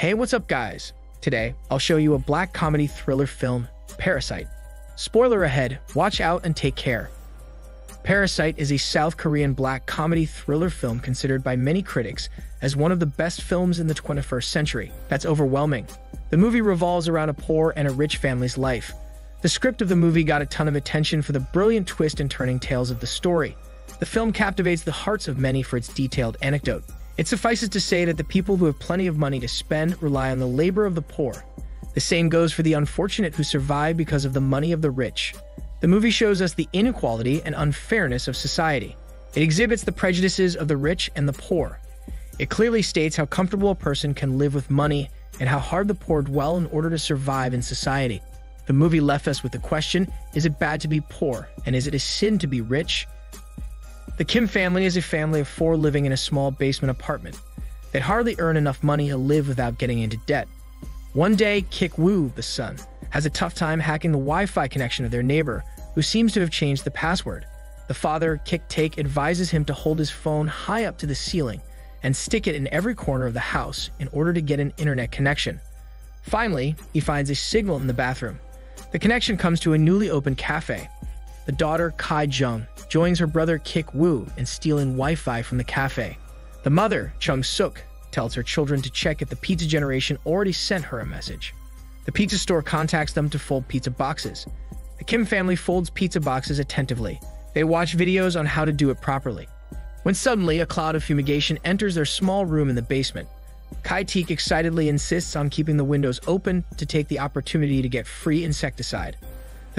Hey, what's up, guys? Today, I'll show you a black comedy thriller film, Parasite. Spoiler ahead, watch out and take care. Parasite is a South Korean black comedy thriller film considered by many critics as one of the best films in the 21st century. That's overwhelming. The movie revolves around a poor and a rich family's life. The script of the movie got a ton of attention for the brilliant twist and turning tales of the story. The film captivates the hearts of many for its detailed anecdote. It suffices to say that the people who have plenty of money to spend rely on the labor of the poor. The same goes for the unfortunate who survive because of the money of the rich. The movie shows us the inequality and unfairness of society. It exhibits the prejudices of the rich and the poor. It clearly states how comfortable a person can live with money and how hard the poor dwell in order to survive in society. The movie left us with the question is it bad to be poor, and is it a sin to be rich? The Kim family is a family of four living in a small basement apartment. They'd hardly earn enough money to live without getting into debt. One day, Kik Woo, the son, has a tough time hacking the Wi Fi connection of their neighbor, who seems to have changed the password. The father, Kik Take, advises him to hold his phone high up to the ceiling and stick it in every corner of the house in order to get an internet connection. Finally, he finds a signal in the bathroom. The connection comes to a newly opened cafe. The daughter, Kai Jung, joins her brother Kik Woo in stealing Wi Fi from the cafe. The mother, Chung Suk, tells her children to check if the pizza generation already sent her a message. The pizza store contacts them to fold pizza boxes. The Kim family folds pizza boxes attentively. They watch videos on how to do it properly. When suddenly a cloud of fumigation enters their small room in the basement, Kai Teek excitedly insists on keeping the windows open to take the opportunity to get free insecticide.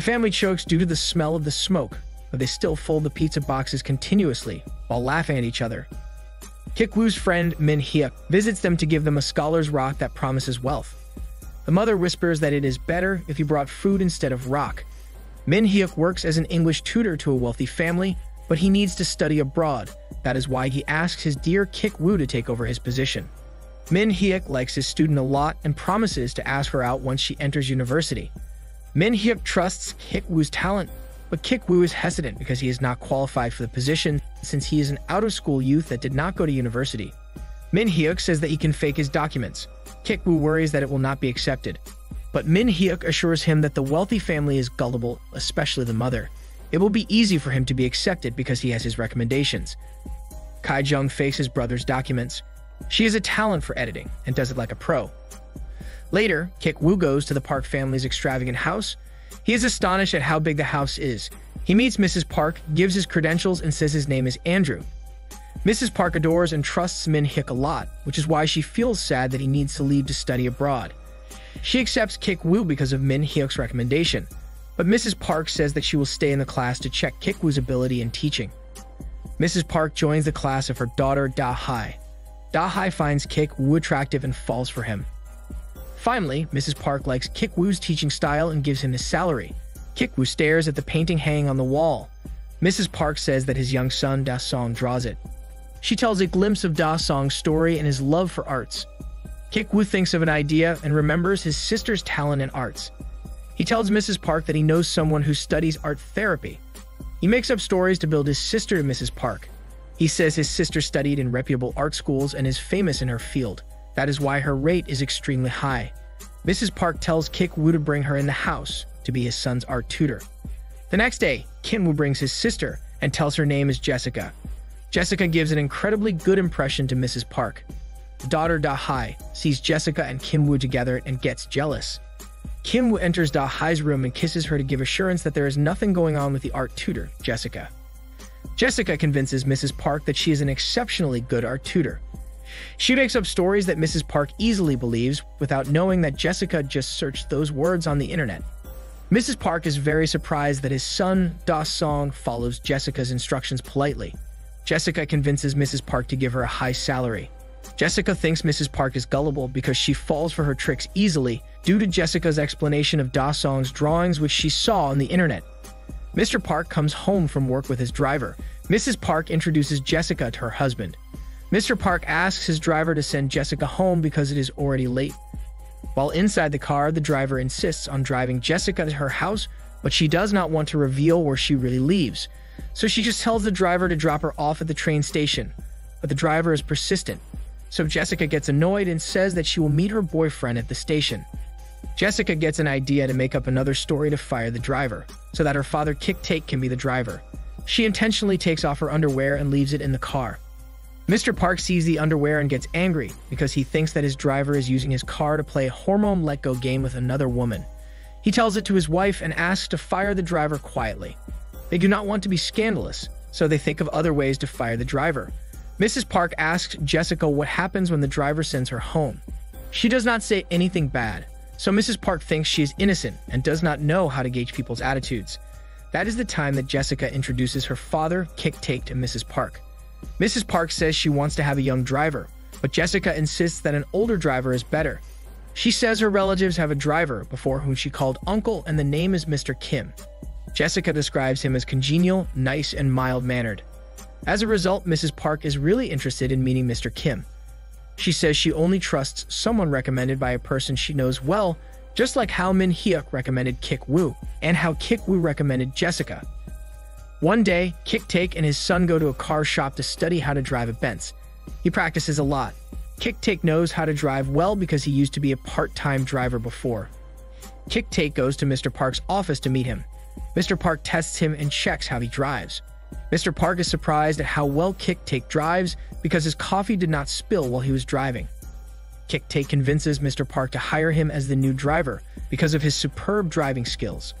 The family chokes due to the smell of the smoke, but they still fold the pizza boxes continuously while laughing at each other. Kik Woo's friend Min Hyuk visits them to give them a scholar's rock that promises wealth. The mother whispers that it is better if you brought food instead of rock. Min Hyuk works as an English tutor to a wealthy family, but he needs to study abroad. That is why he asks his dear Kik Woo to take over his position. Min Hyuk likes his student a lot and promises to ask her out once she enters university. Min Hyuk trusts Kik Woo's talent but Kik Woo is hesitant because he is not qualified for the position since he is an out-of-school youth that did not go to university. Min Hyuk says that he can fake his documents. Kik Woo worries that it will not be accepted. But Min Hyuk assures him that the wealthy family is gullible, especially the mother. It will be easy for him to be accepted because he has his recommendations. Kai Jung fakes his brother's documents. She has a talent for editing and does it like a pro. Later, Kik Woo goes to the Park family's extravagant house he is astonished at how big the house is. He meets Mrs. Park, gives his credentials, and says his name is Andrew. Mrs. Park adores and trusts Min Hyuk a lot, which is why she feels sad that he needs to leave to study abroad. She accepts Kik Woo because of Min Hyuk's recommendation, but Mrs. Park says that she will stay in the class to check Kik Woo's ability in teaching. Mrs. Park joins the class of her daughter Da Hai. Da Hai finds Kik Woo attractive and falls for him. Finally, Mrs. Park likes Kik Woo's teaching style and gives him his salary. Kik Woo stares at the painting hanging on the wall. Mrs. Park says that his young son Da Song draws it. She tells a glimpse of Da Song's story and his love for arts. Kik Woo thinks of an idea and remembers his sister's talent in arts. He tells Mrs. Park that he knows someone who studies art therapy. He makes up stories to build his sister Mrs. Park. He says his sister studied in reputable art schools and is famous in her field. That is why her rate is extremely high. Mrs. Park tells Kik Woo to bring her in the house to be his son's art tutor. The next day, Kim Woo brings his sister and tells her name is Jessica. Jessica gives an incredibly good impression to Mrs. Park. Daughter Da Hai sees Jessica and Kim Woo together and gets jealous. Kim Woo enters Da Hai's room and kisses her to give assurance that there is nothing going on with the art tutor, Jessica. Jessica convinces Mrs. Park that she is an exceptionally good art tutor. She makes up stories that Mrs. Park easily believes without knowing that Jessica just searched those words on the internet. Mrs. Park is very surprised that his son, Da Song, follows Jessica's instructions politely. Jessica convinces Mrs. Park to give her a high salary. Jessica thinks Mrs. Park is gullible because she falls for her tricks easily due to Jessica's explanation of Da Song's drawings which she saw on the internet. Mr. Park comes home from work with his driver. Mrs. Park introduces Jessica to her husband. Mr. Park asks his driver to send Jessica home because it is already late. While inside the car, the driver insists on driving Jessica to her house, but she does not want to reveal where she really leaves. So she just tells the driver to drop her off at the train station. But the driver is persistent. so Jessica gets annoyed and says that she will meet her boyfriend at the station. Jessica gets an idea to make up another story to fire the driver, so that her father Kick Take can be the driver. She intentionally takes off her underwear and leaves it in the car. Mr. Park sees the underwear and gets angry because he thinks that his driver is using his car to play a hormone let go game with another woman. He tells it to his wife and asks to fire the driver quietly. They do not want to be scandalous, so they think of other ways to fire the driver. Mrs. Park asks Jessica what happens when the driver sends her home. She does not say anything bad, so Mrs. Park thinks she is innocent and does not know how to gauge people's attitudes. That is the time that Jessica introduces her father, Kick Take, to Mrs. Park. Mrs. Park says she wants to have a young driver, but Jessica insists that an older driver is better. She says her relatives have a driver before whom she called uncle and the name is Mr. Kim. Jessica describes him as congenial, nice, and mild-mannered. As a result, Mrs. Park is really interested in meeting Mr. Kim. She says she only trusts someone recommended by a person she knows well, just like how Min Hyuk recommended Kik Woo, and how Kik Woo recommended Jessica. One day, Kick Take and his son go to a car shop to study how to drive a Benz. He practices a lot. Kick Take knows how to drive well because he used to be a part-time driver before. Kick Take goes to Mr. Park's office to meet him. Mr. Park tests him and checks how he drives. Mr. Park is surprised at how well Kick Take drives because his coffee did not spill while he was driving. Kick Take convinces Mr. Park to hire him as the new driver because of his superb driving skills.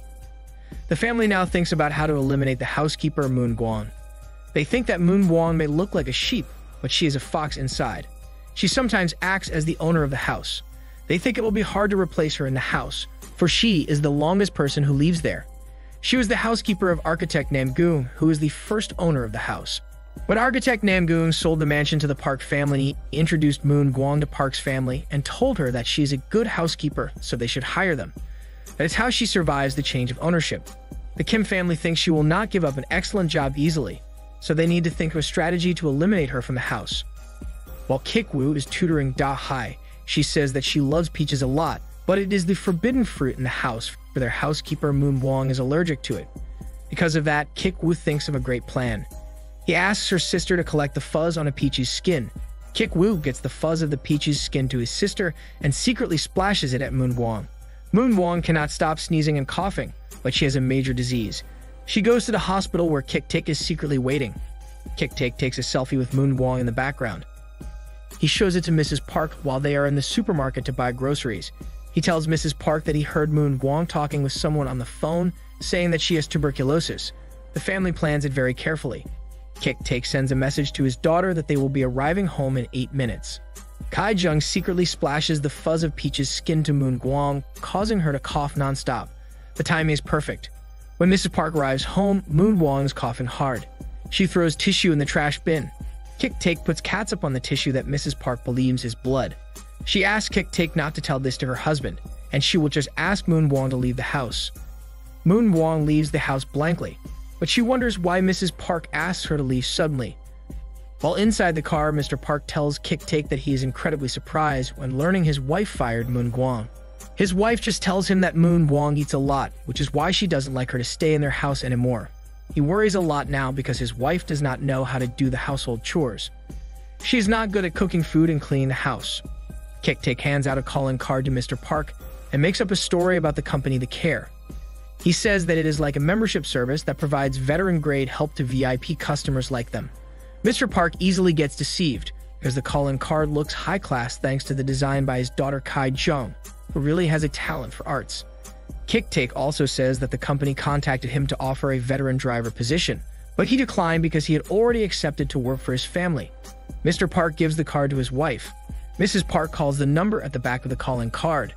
The family now thinks about how to eliminate the housekeeper Moon Guan. They think that Moon Guan may look like a sheep, but she is a fox inside. She sometimes acts as the owner of the house. They think it will be hard to replace her in the house, for she is the longest person who leaves there. She was the housekeeper of architect Namgoong, who is the first owner of the house. When architect Namgoong sold the mansion to the Park family, he introduced Moon Guan to Park's family and told her that she is a good housekeeper, so they should hire them. That is how she survives the change of ownership. The Kim family thinks she will not give up an excellent job easily, so they need to think of a strategy to eliminate her from the house. While Kikwoo is tutoring Da Hai, she says that she loves peaches a lot, but it is the forbidden fruit in the house for their housekeeper Moon Wong is allergic to it. Because of that, Kikwoo thinks of a great plan. He asks her sister to collect the fuzz on a peach's skin. Kikwoo gets the fuzz of the peach's skin to his sister and secretly splashes it at Moon Wong. Moon Wong cannot stop sneezing and coughing, but she has a major disease. She goes to the hospital where Kick Tick is secretly waiting. Kick Tick takes a selfie with Moon Wong in the background. He shows it to Mrs. Park while they are in the supermarket to buy groceries. He tells Mrs. Park that he heard Moon Wong talking with someone on the phone, saying that she has tuberculosis. The family plans it very carefully. Kick Take sends a message to his daughter that they will be arriving home in 8 minutes. Kai Jung secretly splashes the fuzz of Peach's skin to Moon Guang, causing her to cough nonstop. The timing is perfect. When Mrs. Park arrives home, Moon Guang is coughing hard. She throws tissue in the trash bin. Kick Take puts catsup on the tissue that Mrs. Park believes is blood. She asks Kick Take not to tell this to her husband, and she will just ask Moon Wong to leave the house. Moon Wong leaves the house blankly, but she wonders why Mrs. Park asks her to leave suddenly. While inside the car, Mr. Park tells Kick Take that he is incredibly surprised when learning his wife fired Moon Guang. His wife just tells him that Moon Guang eats a lot, which is why she doesn't like her to stay in their house anymore. He worries a lot now because his wife does not know how to do the household chores. She is not good at cooking food and cleaning the house. Kick Take hands out a calling card to Mr. Park and makes up a story about the company The Care. He says that it is like a membership service that provides veteran grade help to VIP customers like them. Mr. Park easily gets deceived because the call-in card looks high class thanks to the design by his daughter Kai Jung, who really has a talent for arts. Kick also says that the company contacted him to offer a veteran driver position, but he declined because he had already accepted to work for his family. Mr. Park gives the card to his wife. Mrs. Park calls the number at the back of the call-in card.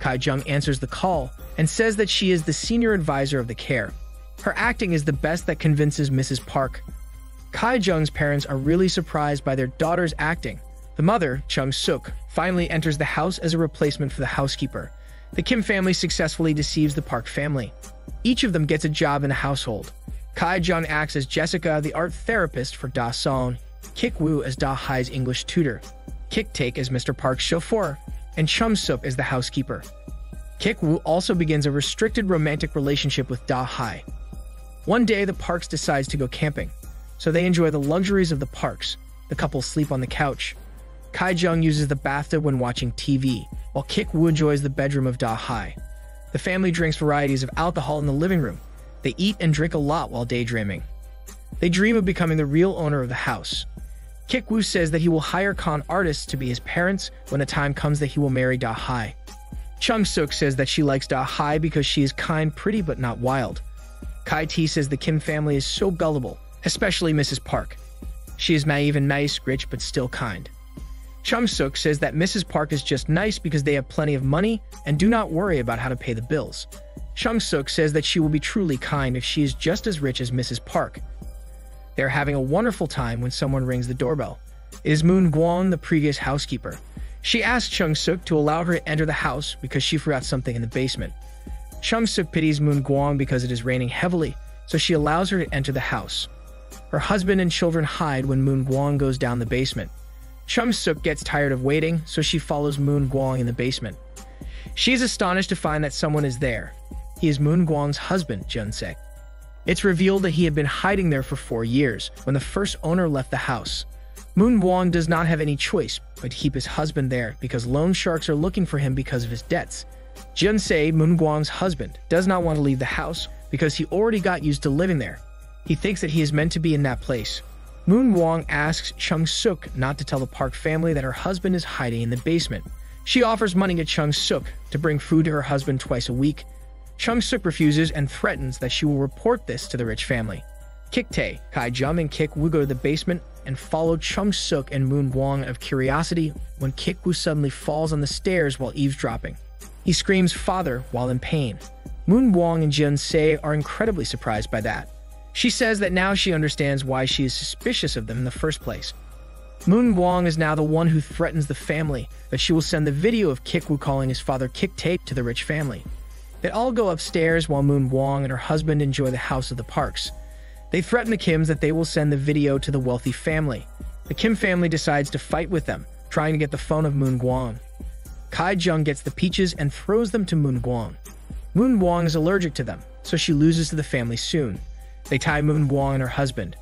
Kai Jung answers the call and says that she is the senior advisor of the care. Her acting is the best that convinces Mrs. Park Kai Jung's parents are really surprised by their daughter's acting. The mother, Chung Suk, finally enters the house as a replacement for the housekeeper. The Kim family successfully deceives the Park family. Each of them gets a job in the household. Kai Jung acts as Jessica, the art therapist for Da Song, Kik Woo as Da Hai's English tutor, Kik Take as Mr. Park's chauffeur, and Chung Suk as the housekeeper. Kik Woo also begins a restricted romantic relationship with Da Hai. One day, the Parks decides to go camping so they enjoy the luxuries of the parks. The couple sleep on the couch. Kai Jung uses the bathtub when watching TV, while Kik Woo enjoys the bedroom of Da Hai. The family drinks varieties of alcohol in the living room. They eat and drink a lot while daydreaming. They dream of becoming the real owner of the house. Kik Woo says that he will hire con artists to be his parents when the time comes that he will marry Da Hai. Chung Suk says that she likes Da Hai because she is kind, pretty, but not wild. Kai T says the Kim family is so gullible, especially Mrs. Park. She is naive and nice, rich, but still kind. Chung Suk says that Mrs. Park is just nice because they have plenty of money and do not worry about how to pay the bills. Chung Suk says that she will be truly kind if she is just as rich as Mrs. Park. They are having a wonderful time when someone rings the doorbell. It is Moon Guang, the previous housekeeper. She asks Chung Suk to allow her to enter the house because she forgot something in the basement. Chung Suk pities Moon Guang because it is raining heavily, so she allows her to enter the house. Her husband and children hide when Moon Guang goes down the basement. Chung Suk gets tired of waiting, so she follows Moon Guang in the basement. She is astonished to find that someone is there. He is Moon Guang's husband, Jun Se. It's revealed that he had been hiding there for four years when the first owner left the house. Moon Guang does not have any choice but to keep his husband there because loan sharks are looking for him because of his debts. Jun Se, Moon Guang's husband, does not want to leave the house because he already got used to living there. He thinks that he is meant to be in that place. Moon Wong asks Chung Suk not to tell the Park family that her husband is hiding in the basement. She offers money to Chung Suk to bring food to her husband twice a week Chung Suk refuses and threatens that she will report this to the rich family. Kik Tae, Kai Jung, and Kik Woo go to the basement and follow Chung Suk and Moon Wong of curiosity when Kik Woo suddenly falls on the stairs while eavesdropping. He screams father while in pain. Moon Wong and Jun Se are incredibly surprised by that. She says that now she understands why she is suspicious of them in the first place. Moon Wong is now the one who threatens the family that she will send the video of Kik Woo calling his father Kik Take to the rich family. They all go upstairs while Moon Wong and her husband enjoy the House of the Parks. They threaten the Kims that they will send the video to the wealthy family. The Kim family decides to fight with them, trying to get the phone of Moon Guang. Kai Jung gets the peaches and throws them to Moon Guang. Moon Guang is allergic to them, so she loses to the family soon. They tie Moon Guang and her husband.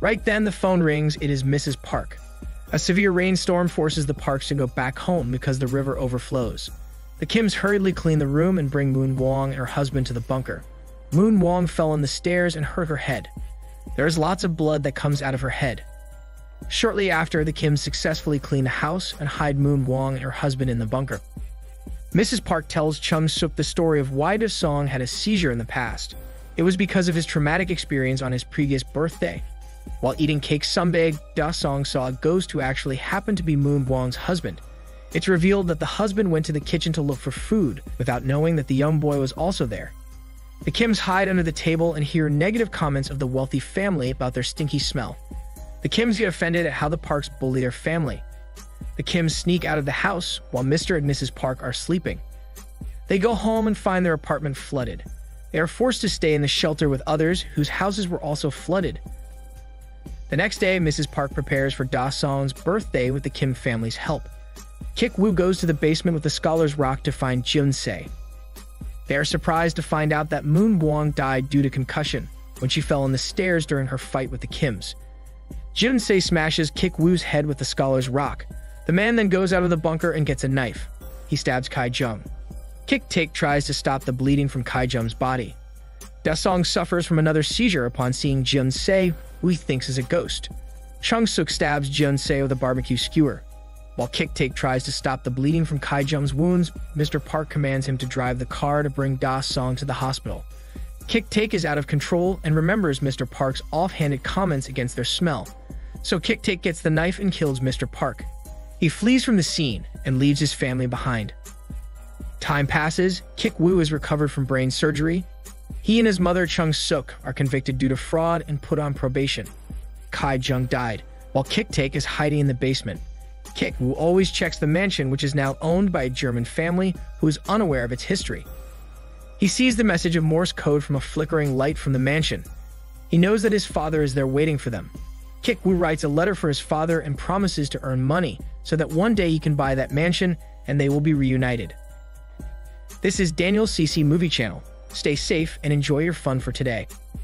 Right then, the phone rings. It is Mrs. Park. A severe rainstorm forces the Parks to go back home because the river overflows. The Kims hurriedly clean the room and bring Moon Wong and her husband to the bunker. Moon Wong fell on the stairs and hurt her head. There is lots of blood that comes out of her head. Shortly after, the Kims successfully clean the house and hide Moon Wong and her husband in the bunker. Mrs. Park tells Chung Suk the story of why Song had a seizure in the past. It was because of his traumatic experience on his previous birthday. While eating cake sunbae, Da Song saw a ghost who actually happened to be Moon Wong's husband. It's revealed that the husband went to the kitchen to look for food without knowing that the young boy was also there. The Kims hide under the table and hear negative comments of the wealthy family about their stinky smell. The Kims get offended at how the Parks bully their family. The Kims sneak out of the house while Mr. and Mrs. Park are sleeping. They go home and find their apartment flooded. They are forced to stay in the shelter with others whose houses were also flooded. The next day, Mrs. Park prepares for Da Song's birthday with the Kim family's help. Kik Woo goes to the basement with the Scholar's Rock to find Jun Se. They are surprised to find out that Moon Wong died due to concussion when she fell on the stairs during her fight with the Kims. Jun Se smashes Kik Woo's head with the Scholar's Rock. The man then goes out of the bunker and gets a knife. He stabs Kai Jung. Kik Tae tries to stop the bleeding from Kai Jung's body. Dasong suffers from another seizure upon seeing Jun Se, who he thinks is a ghost. Chung Suk stabs Jun Se with a barbecue skewer. While Kik Tae tries to stop the bleeding from Kai Jung's wounds, Mr. Park commands him to drive the car to bring Da Song to the hospital. Kick Take is out of control and remembers Mr. Park's offhanded comments against their smell. So Kick Take gets the knife and kills Mr. Park. He flees from the scene and leaves his family behind. Time passes, Kik Woo is recovered from brain surgery. He and his mother Chung Suk are convicted due to fraud and put on probation. Kai Jung died, while Kik Tae is hiding in the basement. Kik Woo always checks the mansion, which is now owned by a German family who is unaware of its history. He sees the message of Morse code from a flickering light from the mansion. He knows that his father is there waiting for them. Kik Woo writes a letter for his father and promises to earn money so that one day he can buy that mansion and they will be reunited. This is Daniel CC Movie Channel. Stay safe and enjoy your fun for today.